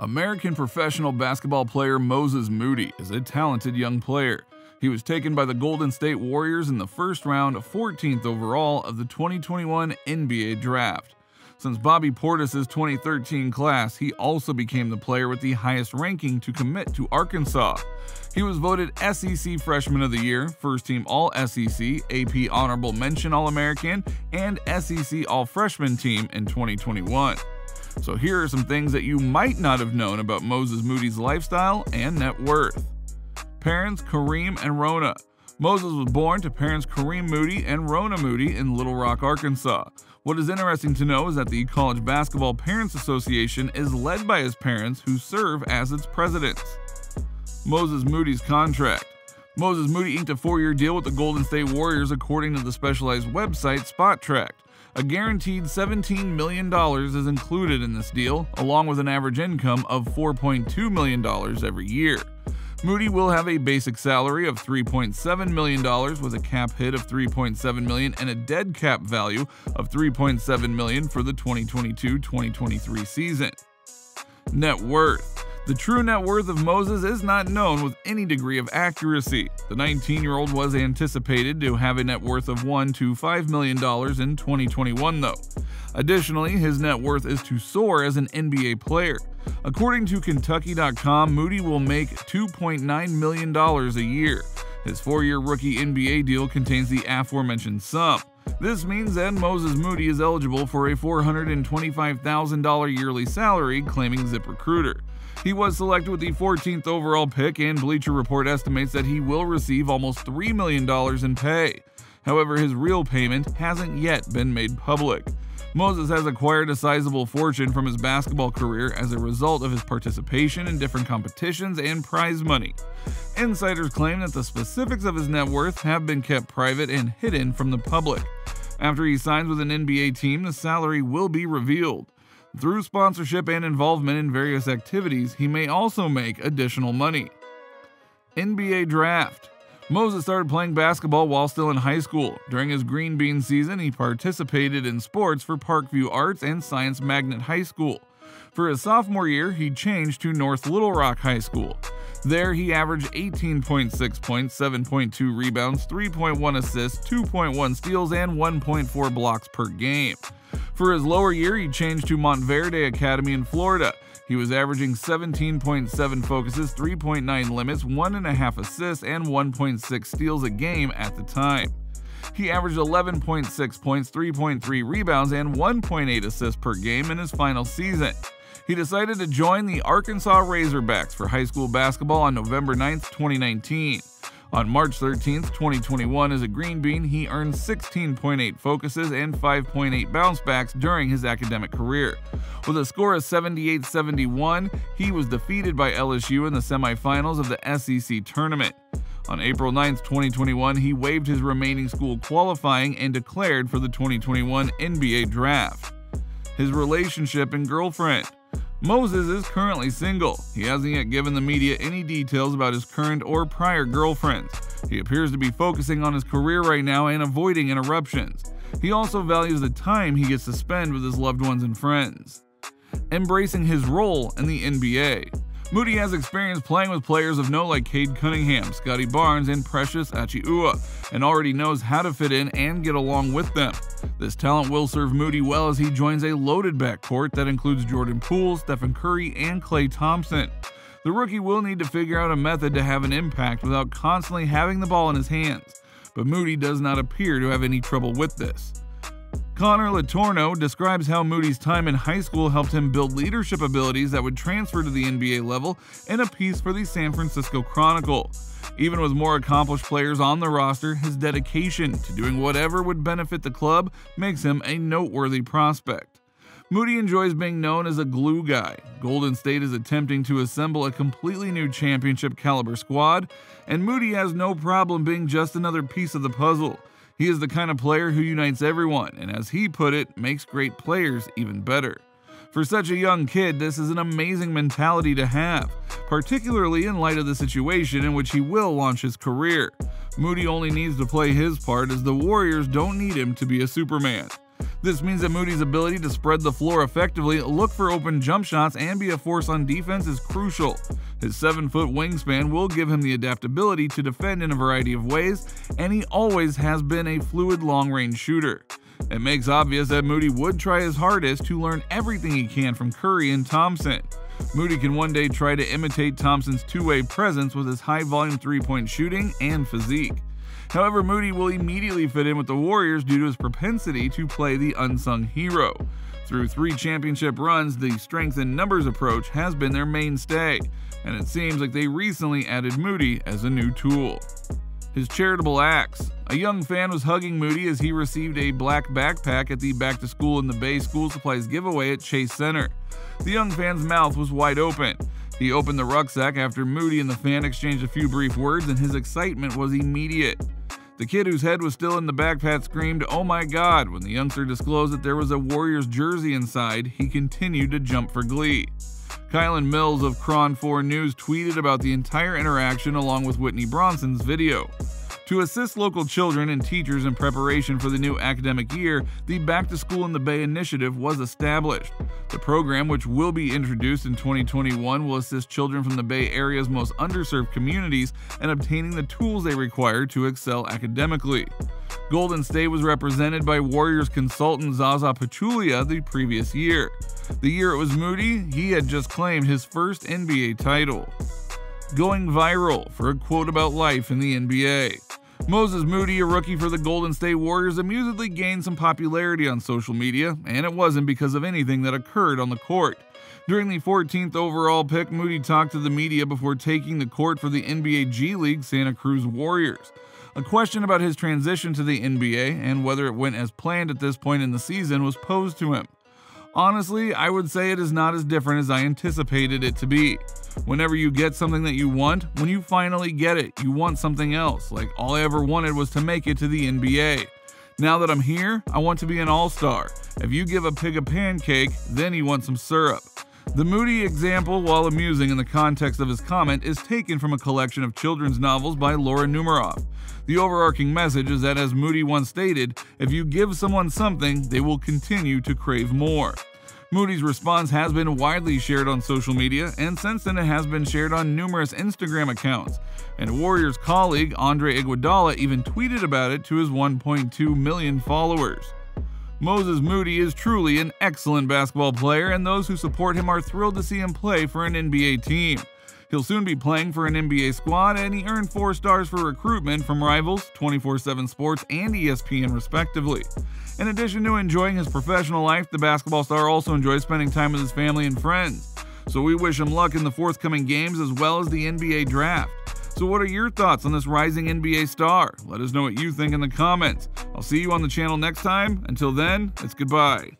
American professional basketball player Moses Moody is a talented young player. He was taken by the Golden State Warriors in the first round, 14th overall of the 2021 NBA Draft. Since Bobby Portis' 2013 class, he also became the player with the highest ranking to commit to Arkansas. He was voted SEC Freshman of the Year, First Team All SEC, AP Honorable Mention All American, and SEC All Freshman Team in 2021. So here are some things that you might not have known about Moses Moody's lifestyle and net worth. Parents Kareem and Rona. Moses was born to parents Kareem Moody and Rona Moody in Little Rock, Arkansas. What is interesting to know is that the College Basketball Parents Association is led by his parents who serve as its presidents. Moses Moody's contract. Moses Moody inked a four year deal with the Golden State Warriors according to the specialized website Spotrac. A guaranteed $17 million is included in this deal, along with an average income of $4.2 million every year. Moody will have a basic salary of $3.7 million with a cap hit of 3.7 million and a dead cap value of 3.7 million for the 2022-2023 season. Net worth the true net worth of Moses is not known with any degree of accuracy. The 19 year old was anticipated to have a net worth of $1 to $5 million in 2021, though. Additionally, his net worth is to soar as an NBA player. According to Kentucky.com, Moody will make $2.9 million a year. His four year rookie NBA deal contains the aforementioned sum. This means that Moses Moody is eligible for a $425,000 yearly salary, claiming ZipRecruiter. He was selected with the 14th overall pick, and Bleacher Report estimates that he will receive almost $3 million in pay. However, his real payment hasn't yet been made public. Moses has acquired a sizable fortune from his basketball career as a result of his participation in different competitions and prize money. Insiders claim that the specifics of his net worth have been kept private and hidden from the public. After he signs with an NBA team, the salary will be revealed. Through sponsorship and involvement in various activities, he may also make additional money. NBA Draft Moses started playing basketball while still in high school. During his Green Bean season, he participated in sports for Parkview Arts and Science Magnet High School. For his sophomore year, he changed to North Little Rock High School. There, he averaged 18.6 points, 7.2 rebounds, 3.1 assists, 2.1 steals, and 1.4 blocks per game. For his lower year, he changed to Montverde Academy in Florida. He was averaging 17.7 focuses, 3.9 limits, 1.5 assists, and 1.6 steals a game at the time. He averaged 11.6 points, 3.3 rebounds, and 1.8 assists per game in his final season. He decided to join the Arkansas Razorbacks for high school basketball on November 9, 2019. On March 13, 2021, as a Green Bean, he earned 16.8 focuses and 5.8 bounce backs during his academic career. With a score of 78 71, he was defeated by LSU in the semifinals of the SEC tournament. On April 9, 2021, he waived his remaining school qualifying and declared for the 2021 NBA draft. His relationship and girlfriend. Moses is currently single. He hasn't yet given the media any details about his current or prior girlfriends. He appears to be focusing on his career right now and avoiding interruptions. He also values the time he gets to spend with his loved ones and friends. Embracing his role in the NBA. Moody has experience playing with players of note like Cade Cunningham, Scottie Barnes, and Precious Achiuwa, and already knows how to fit in and get along with them. This talent will serve Moody well as he joins a loaded backcourt that includes Jordan Poole, Stephen Curry, and Klay Thompson. The rookie will need to figure out a method to have an impact without constantly having the ball in his hands, but Moody does not appear to have any trouble with this. Connor Letourneau describes how Moody's time in high school helped him build leadership abilities that would transfer to the NBA level in a piece for the San Francisco Chronicle. Even with more accomplished players on the roster, his dedication to doing whatever would benefit the club makes him a noteworthy prospect. Moody enjoys being known as a glue guy. Golden State is attempting to assemble a completely new championship caliber squad, and Moody has no problem being just another piece of the puzzle. He is the kind of player who unites everyone, and as he put it, makes great players even better. For such a young kid, this is an amazing mentality to have, particularly in light of the situation in which he will launch his career. Moody only needs to play his part as the Warriors don't need him to be a Superman. This means that Moody's ability to spread the floor effectively, look for open jump shots, and be a force on defense is crucial. His 7 foot wingspan will give him the adaptability to defend in a variety of ways, and he always has been a fluid long range shooter. It makes obvious that Moody would try his hardest to learn everything he can from Curry and Thompson. Moody can one day try to imitate Thompson's two way presence with his high volume three point shooting and physique. However, Moody will immediately fit in with the Warriors due to his propensity to play the unsung hero. Through three championship runs, the strength and numbers approach has been their mainstay, and it seems like they recently added Moody as a new tool. His charitable acts. A young fan was hugging Moody as he received a black backpack at the Back to School in the Bay School Supplies giveaway at Chase Center. The young fan's mouth was wide open. He opened the rucksack after Moody and the fan exchanged a few brief words, and his excitement was immediate. The kid whose head was still in the backpack screamed, Oh my god! When the youngster disclosed that there was a Warriors jersey inside, he continued to jump for glee. Kylen Mills of KRON 4 News tweeted about the entire interaction along with Whitney Bronson's video. To assist local children and teachers in preparation for the new academic year, the Back to School in the Bay initiative was established. The program, which will be introduced in 2021, will assist children from the Bay Area's most underserved communities in obtaining the tools they require to excel academically. Golden State was represented by Warriors consultant Zaza Pachulia the previous year. The year it was Moody, he had just claimed his first NBA title. Going viral for a quote about life in the NBA. Moses Moody, a rookie for the Golden State Warriors, amusedly gained some popularity on social media, and it wasn't because of anything that occurred on the court. During the 14th overall pick, Moody talked to the media before taking the court for the NBA G League Santa Cruz Warriors. A question about his transition to the NBA and whether it went as planned at this point in the season was posed to him. Honestly, I would say it is not as different as I anticipated it to be. Whenever you get something that you want, when you finally get it, you want something else. Like all I ever wanted was to make it to the NBA. Now that I'm here, I want to be an all star. If you give a pig a pancake, then you want some syrup. The Moody example, while amusing in the context of his comment, is taken from a collection of children's novels by Laura Numeroff. The overarching message is that, as Moody once stated, if you give someone something, they will continue to crave more. Moody's response has been widely shared on social media, and since then it has been shared on numerous Instagram accounts. And Warriors colleague Andre Iguodala even tweeted about it to his 1.2 million followers. Moses Moody is truly an excellent basketball player, and those who support him are thrilled to see him play for an NBA team. He'll soon be playing for an NBA squad, and he earned four stars for recruitment from rivals, 24 7 Sports, and ESPN, respectively. In addition to enjoying his professional life, the basketball star also enjoys spending time with his family and friends. So we wish him luck in the forthcoming games as well as the NBA draft. So, what are your thoughts on this rising NBA star? Let us know what you think in the comments. I'll see you on the channel next time. Until then, it's goodbye.